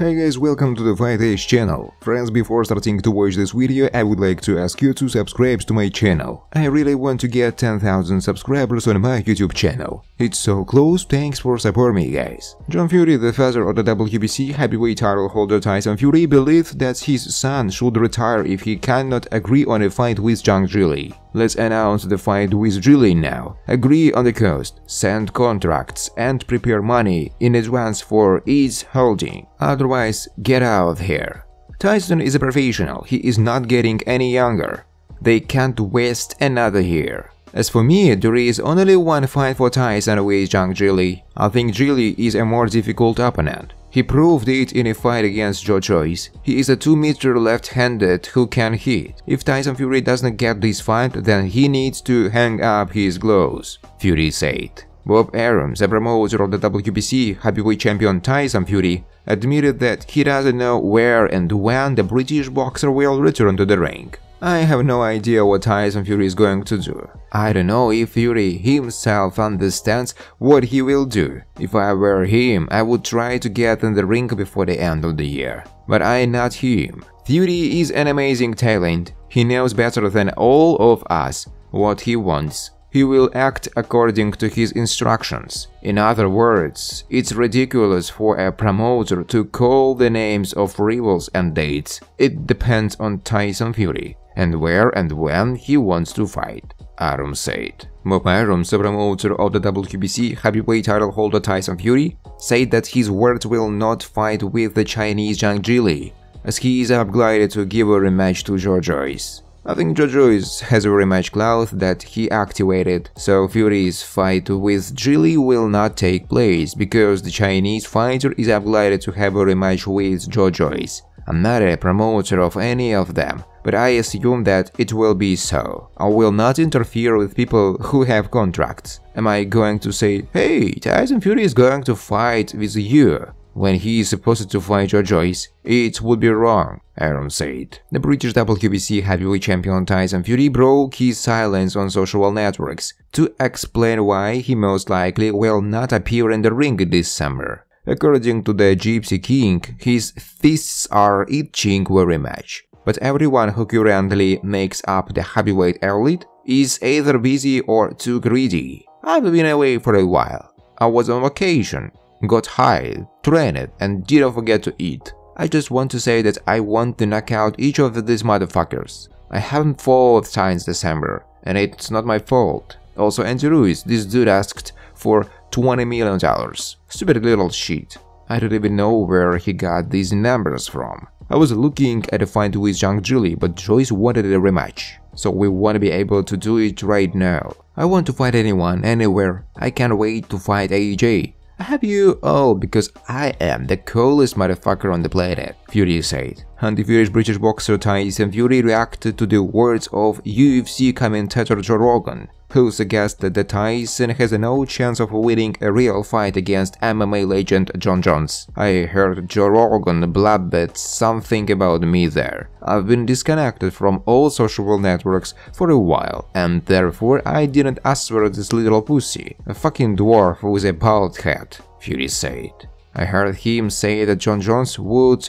Hey guys, welcome to the Fight Tech channel. Friends, before starting to watch this video, I would like to ask you to subscribe to my channel. I really want to get 10,000 subscribers on my YouTube channel. It's so close, thanks for supporting me guys. John Fury, the father of the WBC heavyweight title holder Tyson Fury, believed that his son should retire if he cannot agree on a fight with Zhang Zhilei. Let's announce the fight with Zhilei now. Agree on the cost, send contracts, and prepare money in advance for its holding. Otherwise, get out of here. Tyson is a professional, he is not getting any younger. They can't waste another year. As for me, there is only one fight for Tyson with Zhang Zhilei. I think Zhilei is a more difficult opponent. He proved it in a fight against Joe Joyce. He is a 2-meter left-handed who can hit. If Tyson Fury doesn't get this fight, then he needs to hang up his gloves, Fury said. Bob Arums, the promoter of the WBC heavyweight champion Tyson Fury, admitted that he doesn't know where and when the British boxer will return to the ring. I have no idea what Tyson Fury is going to do. I don't know if Fury himself understands what he will do. If I were him, I would try to get in the ring before the end of the year. But I am not him. Fury is an amazing talent. He knows better than all of us what he wants. He will act according to his instructions. In other words, it's ridiculous for a promoter to call the names of rivals and dates. It depends on Tyson Fury and where and when he wants to fight, Arum said. Bob Arums, a promoter of the WBC heavyweight title holder Tyson Fury, said that his words will not fight with the Chinese Zhang Zhilei, as he is upgraded to give a rematch to Joe Joyce. I think Joe Joyce has a rematch clause that he activated, so Fury's fight with Zhilei will not take place because the Chinese fighter is upgraded to have a rematch with Joe Joyce. I'm not a promoter of any of them, but I assume that it will be so. I will not interfere with people who have contracts. Am I going to say, hey, Tyson Fury is going to fight with you? When he is supposed to fight Joe Joyce, it would be wrong, Arum said. The British WBC heavyweight champion Tyson Fury broke his silence on social networks to explain why he most likely will not appear in the ring this summer. According to the Gypsy King, his fists are itching very much but everyone who currently makes up the heavyweight elite is either busy or too greedy. I've been away for a while. I was on vacation, got high, trained, and didn't forget to eat. I just want to say that I want to knock out each of these motherfuckers. I haven't fought since December, and it's not my fault. Also, Andy Ruiz, this dude asked for $20 million. Stupid little shit. I don't even know where he got these numbers from. I was looking at a fight with Zhang Zhilei, but Joyce wanted a rematch, so we want to be able to do it right now. I want to fight anyone, anywhere. I can't wait to fight AJ. Have you? Oh, because I am the coolest motherfucker on the planet, Fury said. And the Fury's British boxer Tyson Fury reacted to the words of UFC commentator Joe Rogan who suggested that Tyson has no chance of winning a real fight against MMA legend Jon Jones. I heard Joe Rogan blabbed something about me there. I've been disconnected from all social networks for a while, and therefore I didn't answer this little pussy, a fucking dwarf with a bald head, Fury said. I heard him say that Jon Jones would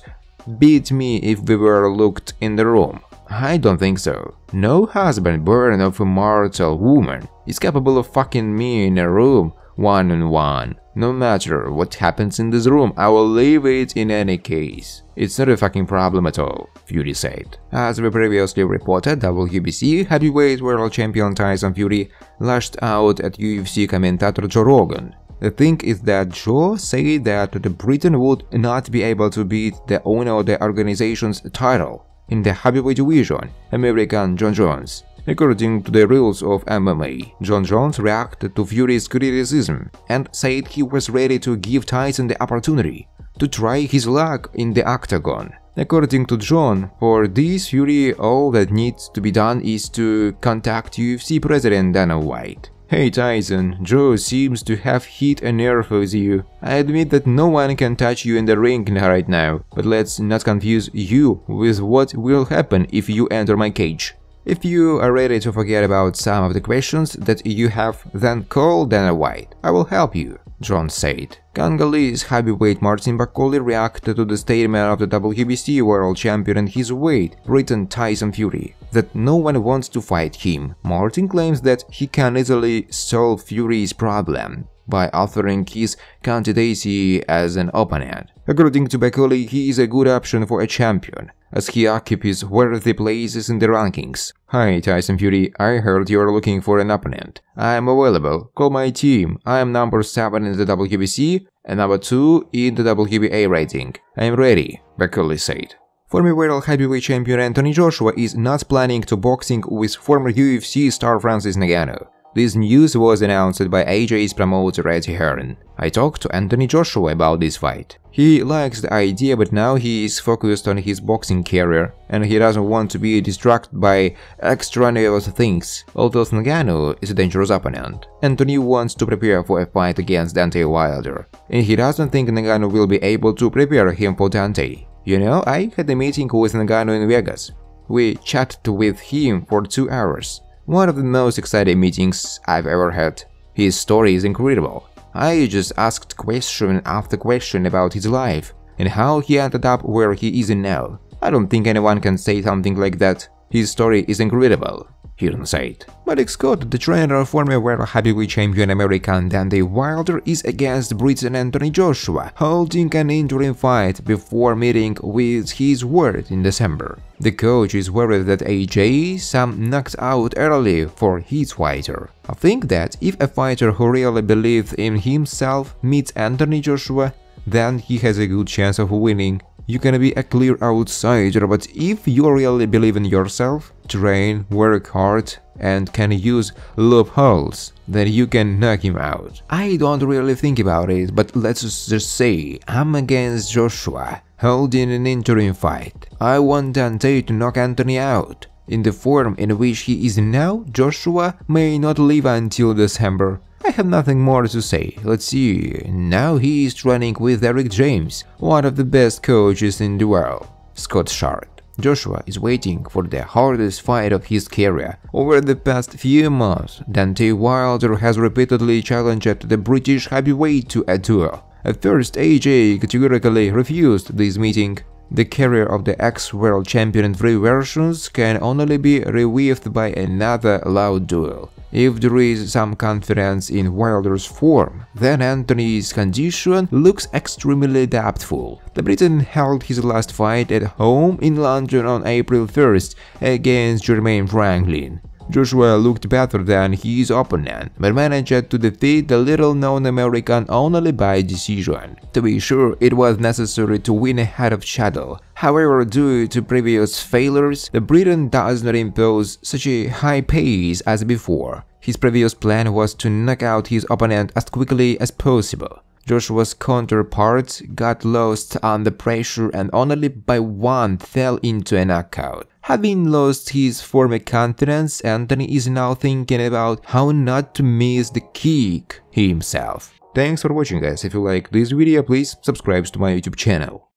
beat me if we were looked in the room. I don't think so. No husband born of a mortal woman is capable of fucking me in a room one on one. No matter what happens in this room, I will leave it in any case. It's not a fucking problem at all, Fury said. As we previously reported, WBC heavyweight world champion Tyson Fury lashed out at UFC commentator Joe Rogan. The thing is that Joe said that the Britain would not be able to beat the owner of the organization's title in the heavyweight division, American Jon Jones. According to the rules of MMA, Jon Jones reacted to Fury's criticism and said he was ready to give Tyson the opportunity to try his luck in the octagon. According to Jon, for this Fury all that needs to be done is to contact UFC President Dana White. Hey Tyson, Joe seems to have hit a nerve with you. I admit that no one can touch you in the ring right now, but let's not confuse you with what will happen if you enter my cage. If you are ready to forget about some of the questions that you have, then call Dana White. I will help you, Jones said. Congolese heavyweight Martin Bakole reacted to the statement of the WBC world champion and his weight, Briton Tyson Fury, that no one wants to fight him. Martin claims that he can easily solve Fury's problem by offering his candidacy as an opponent. According to Bakole, he is a good option for a champion, as he occupies worthy places in the rankings. Hi Tyson Fury, I heard you're looking for an opponent. I am available, call my team, I am number 7 in the WBC and number 2 in the WBA rating. I am ready, Bakole said. Former world heavyweight champion Anthony Joshua is not planning to boxing with former UFC star Francis Ngannou. This news was announced by AJ's promoter Eddie Hearn. I talked to Anthony Joshua about this fight. He likes the idea but now he is focused on his boxing career and he doesn't want to be distracted by extraneous things, although Ngannou is a dangerous opponent. Anthony wants to prepare for a fight against Deontay Wilder, and he doesn't think Ngannou will be able to prepare him for Deontay. You know, I had a meeting with Ngannou in Vegas. We chatted with him for two hours. One of the most exciting meetings I've ever had. His story is incredible. I just asked question after question about his life and how he ended up where he is now. I don't think anyone can say something like that. His story is incredible. Hearn said. Malik Scott, the trainer of former world heavyweight champion American Deontay Wilder, is against Britain Anthony Joshua, holding an interim fight before meeting with his word in December. The coach is worried that AJ some knocked out early for his fighter. I think that if a fighter who really believes in himself meets Anthony Joshua, then he has a good chance of winning you can be a clear outsider, but if you really believe in yourself, train, work hard, and can use loopholes, then you can knock him out. I don't really think about it, but let's just say I'm against Joshua, holding an interim fight. I want Deontay to knock Anthony out. In the form in which he is now, Joshua may not live until December. I have nothing more to say. Let's see. Now he is training with Derrick James, one of the best coaches in the world. Scott Sharp. Joshua is waiting for the hardest fight of his career. Over the past few months, Deontay Wilder has repeatedly challenged the British heavyweight to a duel. At first, AJ categorically refused this meeting. The career of the ex-world champion in three versions can only be revived by another loud duel. If there is some confidence in Wilder's form, then Anthony's condition looks extremely doubtful. The Briton held his last fight at home in London on April 1st against Jermaine Franklin. Joshua looked better than his opponent, but managed to defeat the little-known American only by decision. To be sure, it was necessary to win ahead of Shadow. However, due to previous failures, the Briton does not impose such a high pace as before. His previous plan was to knock out his opponent as quickly as possible. Joshua's counterpart got lost under pressure and only by one fell into a knockout. Having lost his former confidence, Anthony is now thinking about how not to miss the kick himself. Thanks for watching guys, if you like this video please subscribe to my YouTube channel.